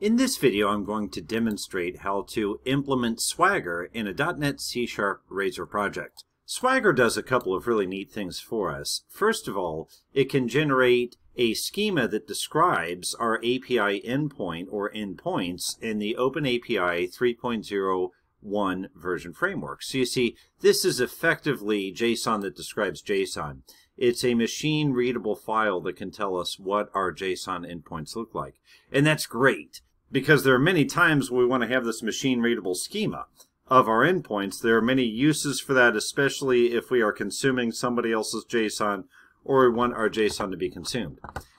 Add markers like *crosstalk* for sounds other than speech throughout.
In this video, I'm going to demonstrate how to implement Swagger in a .NET C Sharp Razor project. Swagger does a couple of really neat things for us. First of all, it can generate a schema that describes our API endpoint or endpoints in the OpenAPI 3.01 version framework. So you see, this is effectively JSON that describes JSON. It's a machine readable file that can tell us what our JSON endpoints look like. And that's great because there are many times we want to have this machine readable schema of our endpoints. There are many uses for that, especially if we are consuming somebody else's JSON or we want our JSON to be consumed.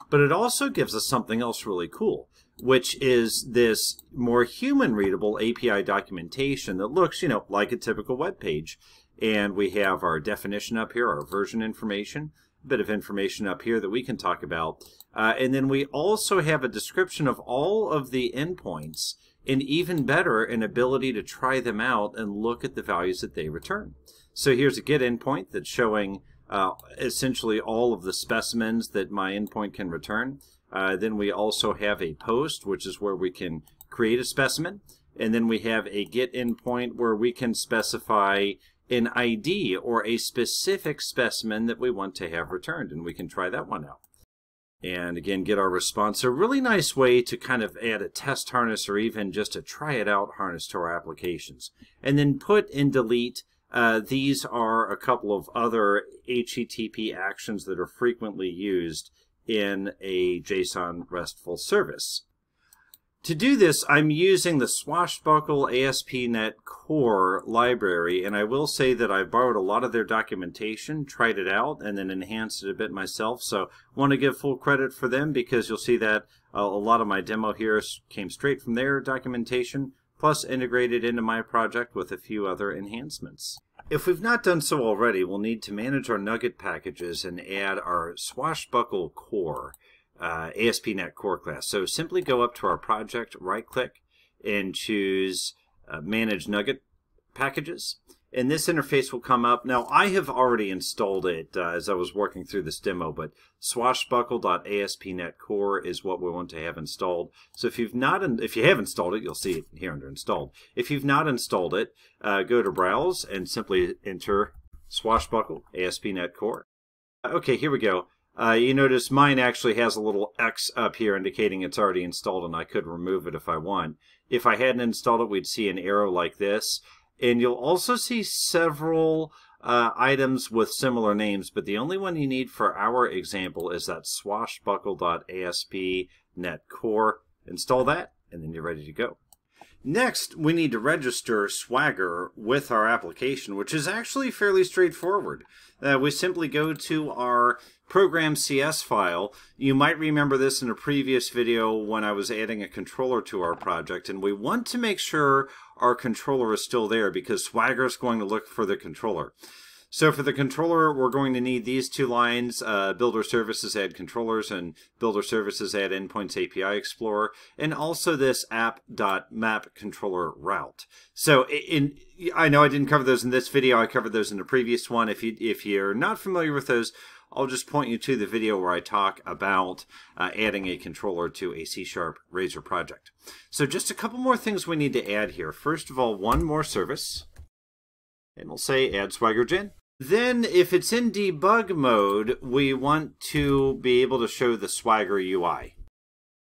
But it also gives us something else really cool, which is this more human readable API documentation that looks, you know, like a typical web page. And we have our definition up here, our version information, a bit of information up here that we can talk about. Uh, and then we also have a description of all of the endpoints and even better, an ability to try them out and look at the values that they return. So here's a get endpoint that's showing uh, essentially all of the specimens that my endpoint can return. Uh, then we also have a post, which is where we can create a specimen. And then we have a get endpoint where we can specify an ID or a specific specimen that we want to have returned, and we can try that one out. And again, get our response. A really nice way to kind of add a test harness or even just a try it out harness to our applications. And then put and delete. Uh, these are a couple of other HTTP actions that are frequently used in a JSON RESTful service. To do this, I'm using the Swashbuckle ASP.NET Core library, and I will say that I borrowed a lot of their documentation, tried it out, and then enhanced it a bit myself. So I want to give full credit for them because you'll see that uh, a lot of my demo here came straight from their documentation, plus integrated into my project with a few other enhancements. If we've not done so already, we'll need to manage our NuGet packages and add our Swashbuckle core uh, ASP.NET Core class. So simply go up to our project, right click, and choose uh, Manage NuGet Packages. And this interface will come up. Now, I have already installed it uh, as I was working through this demo, but swashbuckle.asp.NET Core is what we want to have installed. So if you've not, if you have installed it, you'll see it here under Installed. If you've not installed it, uh, go to Browse and simply enter swashbuckle ASP.NET Core. Okay, here we go. Uh, you notice mine actually has a little X up here indicating it's already installed and I could remove it if I want. If I hadn't installed it, we'd see an arrow like this. And you'll also see several uh, items with similar names, but the only one you need for our example is that swashbuckle.asp.NET Core. Install that, and then you're ready to go. Next, we need to register Swagger with our application, which is actually fairly straightforward. Uh, we simply go to our program CS file. You might remember this in a previous video when I was adding a controller to our project, and we want to make sure our controller is still there because Swagger is going to look for the controller. So for the controller, we're going to need these two lines, uh, Builder Services add controllers and Builder Services add endpoints API Explorer, and also this app.map controller route. So in, I know I didn't cover those in this video, I covered those in the previous one. If, you, if you're not familiar with those, I'll just point you to the video where I talk about uh, adding a controller to a C-sharp Razor project. So just a couple more things we need to add here. First of all, one more service, and we'll say add SwaggerGen. Then if it's in debug mode, we want to be able to show the Swagger UI.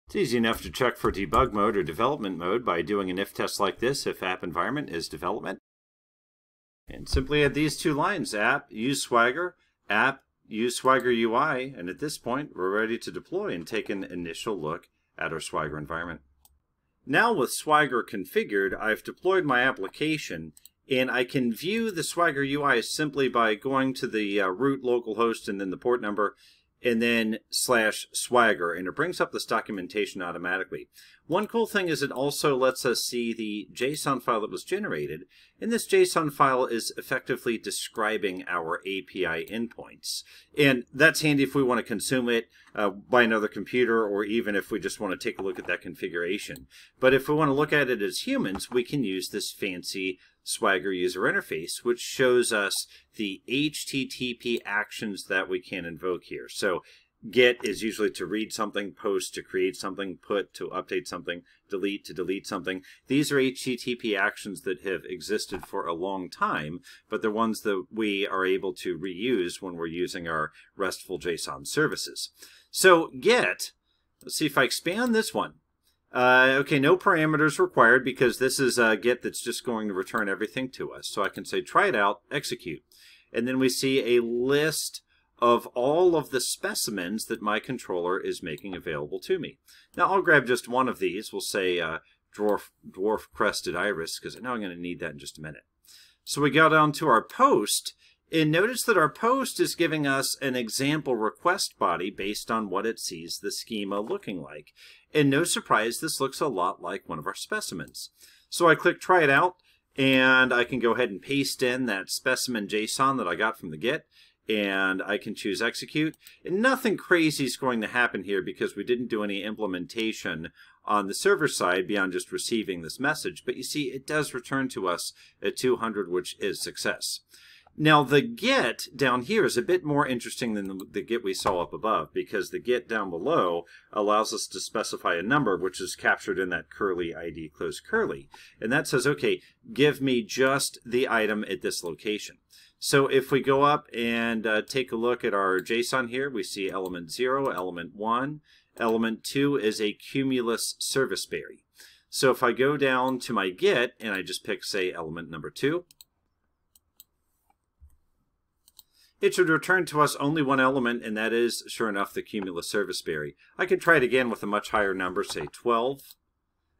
It's easy enough to check for debug mode or development mode by doing an if test like this if app environment is development. And simply add these two lines, app, use Swagger, app, use Swagger UI, and at this point we're ready to deploy and take an initial look at our Swagger environment. Now with Swagger configured, I've deployed my application and I can view the Swagger UI simply by going to the uh, root localhost and then the port number and then slash swagger and it brings up this documentation automatically. One cool thing is it also lets us see the JSON file that was generated and this JSON file is effectively describing our API endpoints. And that's handy if we want to consume it uh, by another computer or even if we just want to take a look at that configuration. But if we want to look at it as humans, we can use this fancy Swagger user interface, which shows us the HTTP actions that we can invoke here. So Get is usually to read something, post to create something, put to update something, delete to delete something. These are HTTP actions that have existed for a long time, but they're ones that we are able to reuse when we're using our RESTful JSON services. So get, let's see if I expand this one. Uh, okay, no parameters required because this is a get that's just going to return everything to us. So I can say try it out, execute. And then we see a list of all of the specimens that my controller is making available to me. Now I'll grab just one of these. We'll say uh, dwarf, dwarf crested iris because I know I'm going to need that in just a minute. So we go down to our post and notice that our post is giving us an example request body based on what it sees the schema looking like. And no surprise, this looks a lot like one of our specimens. So I click try it out and I can go ahead and paste in that specimen JSON that I got from the get and I can choose execute. And nothing crazy is going to happen here because we didn't do any implementation on the server side beyond just receiving this message. But you see, it does return to us at 200, which is success. Now, the get down here is a bit more interesting than the, the, get we saw up above because the get down below allows us to specify a number which is captured in that curly ID close curly. And that says, okay, give me just the item at this location. So if we go up and uh, take a look at our JSON here, we see element 0, element 1. Element 2 is a cumulus service berry. So if I go down to my get and I just pick, say, element number 2, it should return to us only one element, and that is, sure enough, the cumulus service berry. I could try it again with a much higher number, say 12,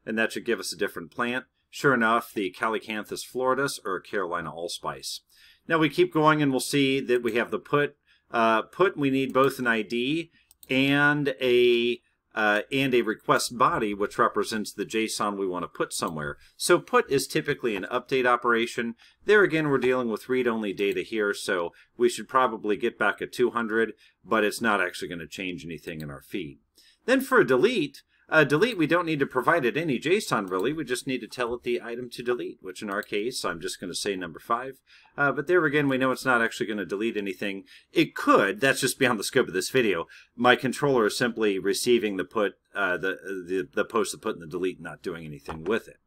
and that should give us a different plant. Sure enough, the Calycanthus floridus or Carolina allspice. Now we keep going and we'll see that we have the put. Uh, put, we need both an ID and a uh, and a request body, which represents the JSON we want to put somewhere. So put is typically an update operation. There again, we're dealing with read-only data here, so we should probably get back a 200, but it's not actually going to change anything in our feed. Then for a delete, uh, delete, we don't need to provide it any JSON really. We just need to tell it the item to delete, which in our case, I'm just going to say number five. Uh, but there again, we know it's not actually going to delete anything. It could. That's just beyond the scope of this video. My controller is simply receiving the put, uh, the, the, the post, the put, and the delete, and not doing anything with it.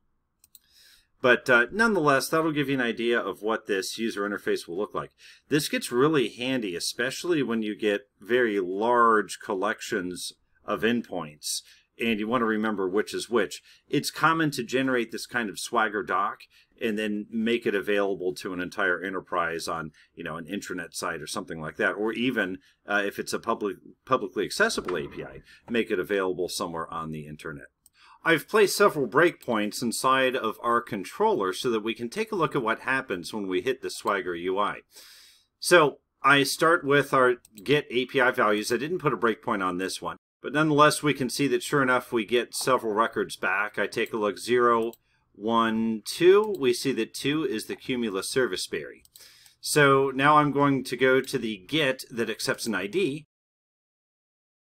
But uh, nonetheless, that'll give you an idea of what this user interface will look like. This gets really handy, especially when you get very large collections of endpoints and you want to remember which is which. It's common to generate this kind of Swagger doc and then make it available to an entire enterprise on, you know, an intranet site or something like that, or even uh, if it's a public publicly accessible API, make it available somewhere on the internet. I've placed several breakpoints inside of our controller so that we can take a look at what happens when we hit the Swagger UI. So I start with our get API values. I didn't put a breakpoint on this one. But nonetheless, we can see that sure enough, we get several records back. I take a look, 0, 1, 2. We see that 2 is the cumulus service berry. So now I'm going to go to the get that accepts an ID.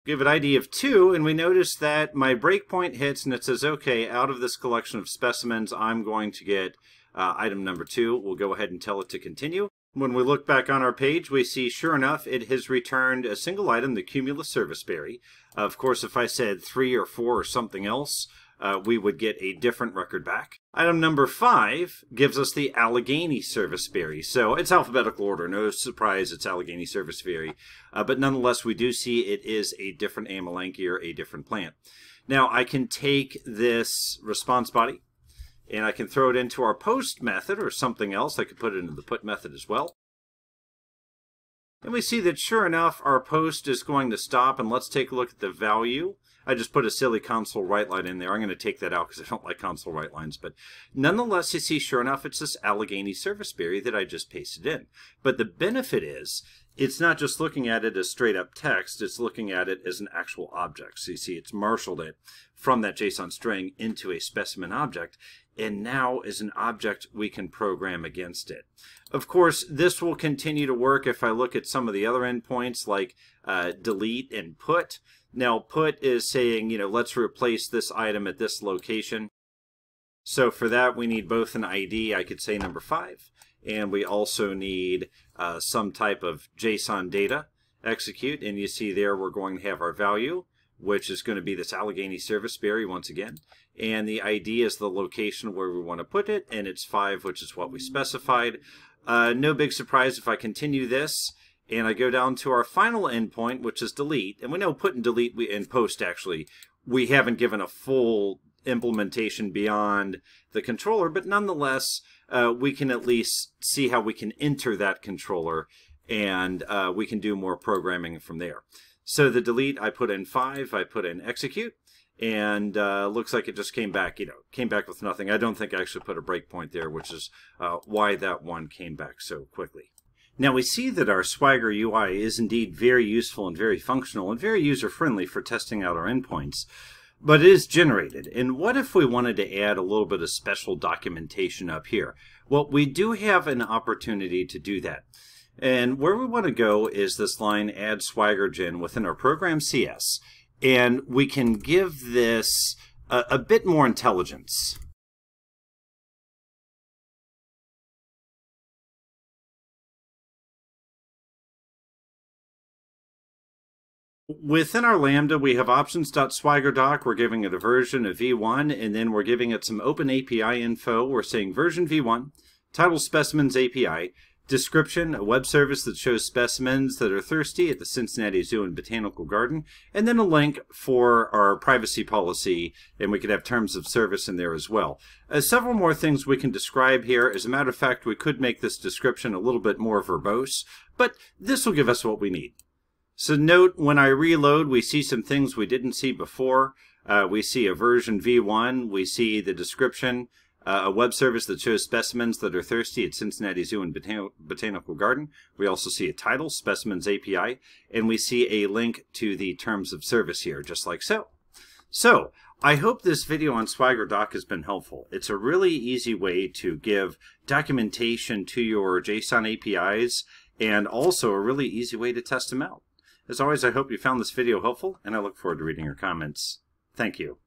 Give it ID of 2, and we notice that my breakpoint hits, and it says, okay, out of this collection of specimens, I'm going to get uh, item number 2. We'll go ahead and tell it to continue. When we look back on our page, we see, sure enough, it has returned a single item, the Cumulus Service Berry. Of course, if I said three or four or something else, uh, we would get a different record back. Item number five gives us the Allegheny Service Berry. So it's alphabetical order. No surprise, it's Allegheny Service Berry. Uh, but nonetheless, we do see it is a different Amelanchier, a different plant. Now, I can take this response body, and I can throw it into our post method or something else. I could put it into the put method as well. And we see that sure enough, our post is going to stop. And let's take a look at the value. I just put a silly console write line in there. I'm going to take that out because *laughs* I don't like console write lines. But nonetheless, you see, sure enough, it's this Allegheny service berry that I just pasted in. But the benefit is it's not just looking at it as straight up text, it's looking at it as an actual object. So you see it's marshaled it from that JSON string into a specimen object, and now as an object we can program against it. Of course, this will continue to work if I look at some of the other endpoints like uh, delete and put. Now put is saying, you know, let's replace this item at this location. So for that we need both an ID, I could say number five, and we also need uh, some type of JSON data. execute, and you see there we're going to have our value, which is going to be this Allegheny service berry once again. And the ID is the location where we want to put it, and it's 5, which is what we specified. Uh, no big surprise if I continue this, and I go down to our final endpoint, which is delete. And we know put and delete we, and post, actually, we haven't given a full implementation beyond the controller, but nonetheless, uh, we can at least see how we can enter that controller and uh, we can do more programming from there. So the delete, I put in 5, I put in execute, and uh, looks like it just came back, you know, came back with nothing. I don't think I actually put a breakpoint there, which is uh, why that one came back so quickly. Now we see that our Swagger UI is indeed very useful and very functional and very user-friendly for testing out our endpoints, but it is generated. And what if we wanted to add a little bit of special documentation up here? Well, we do have an opportunity to do that. And where we want to go is this line add swagger gen within our program CS. And we can give this a, a bit more intelligence. Within our Lambda, we have options.swaggerdoc. We're giving it a version of V1, and then we're giving it some open API info. We're saying version V1, title specimens API, description, a web service that shows specimens that are thirsty at the Cincinnati Zoo and Botanical Garden, and then a link for our privacy policy, and we could have terms of service in there as well. Uh, several more things we can describe here. As a matter of fact, we could make this description a little bit more verbose, but this will give us what we need. So note when I reload, we see some things we didn't see before. Uh, we see a version v1, we see the description, uh, a web service that shows specimens that are thirsty at Cincinnati Zoo and Botan Botanical Garden. We also see a title, Specimens API, and we see a link to the terms of service here, just like so. So, I hope this video on Swagger Doc has been helpful. It's a really easy way to give documentation to your JSON APIs and also a really easy way to test them out. As always, I hope you found this video helpful, and I look forward to reading your comments. Thank you.